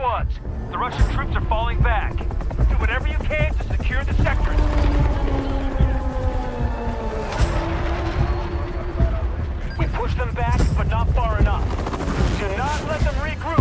squads. The Russian troops are falling back. Do whatever you can to secure the sectors. We push them back, but not far enough. Do not let them regroup.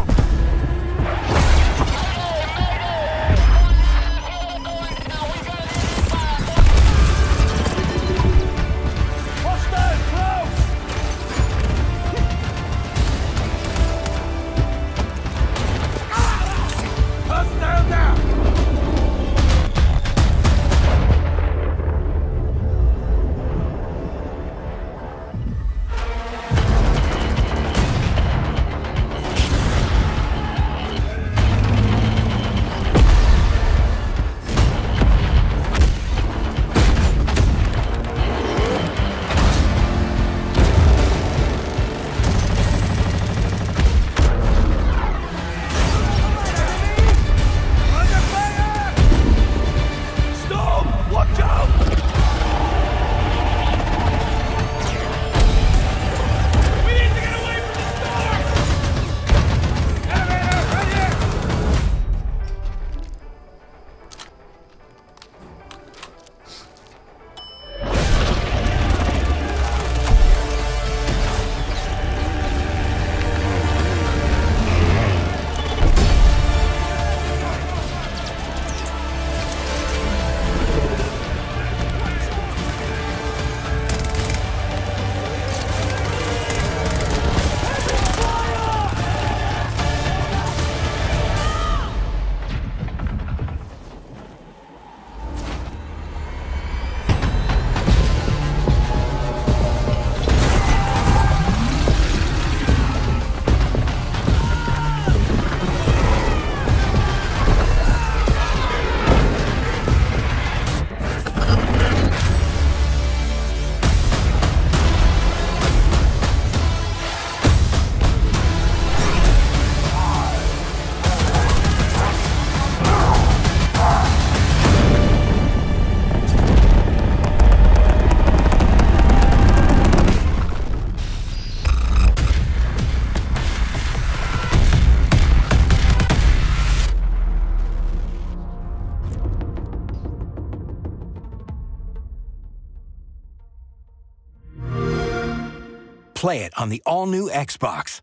Play it on the all new Xbox.